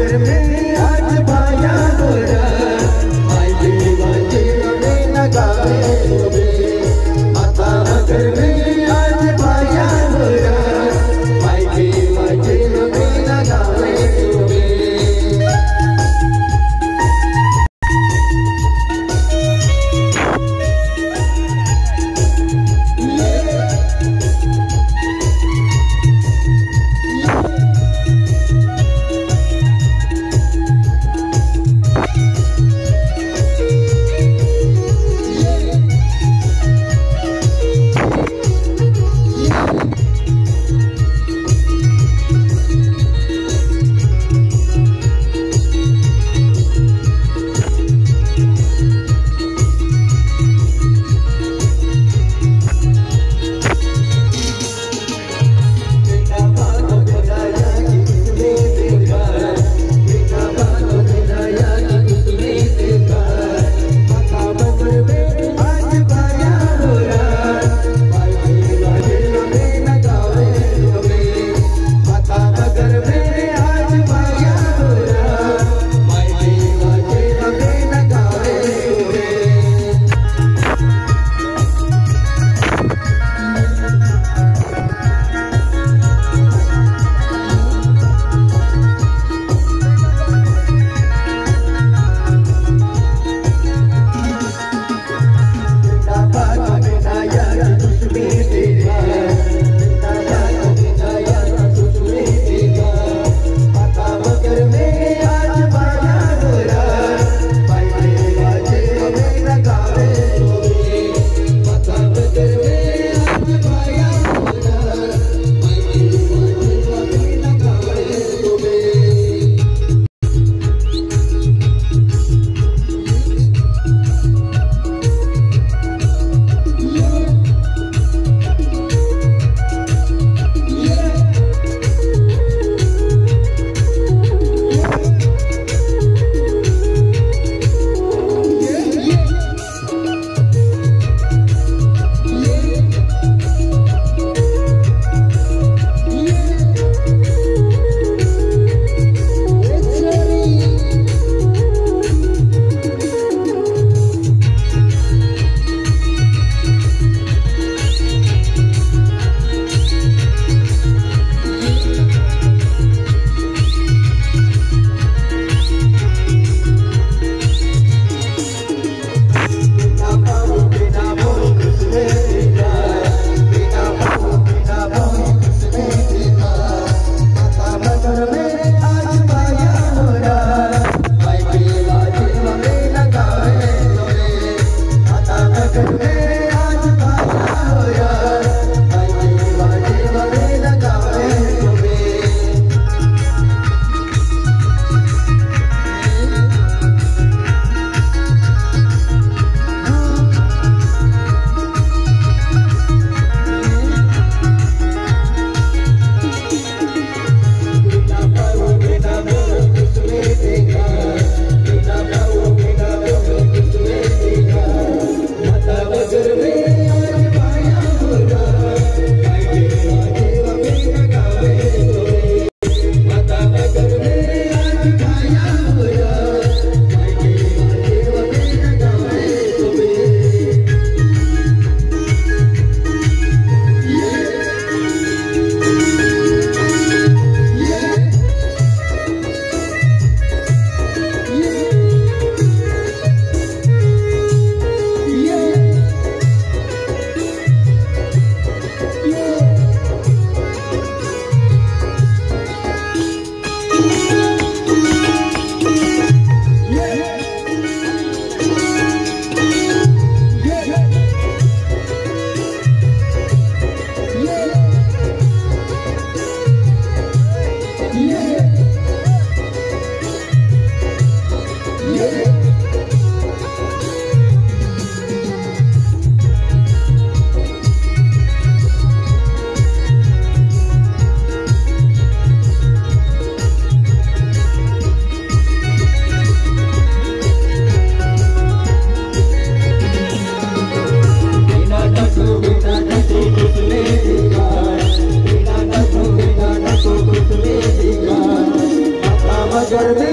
तेरे में That's what.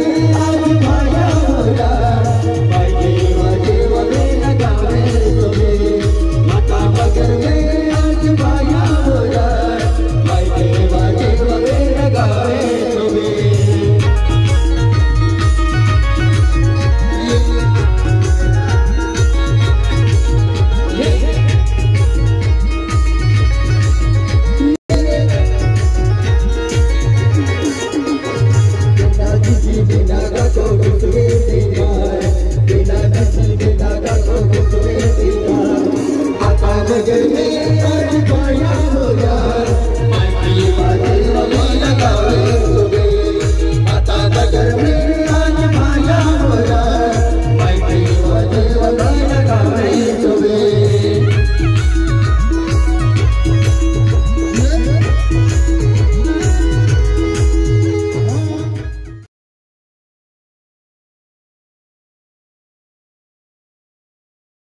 Take it.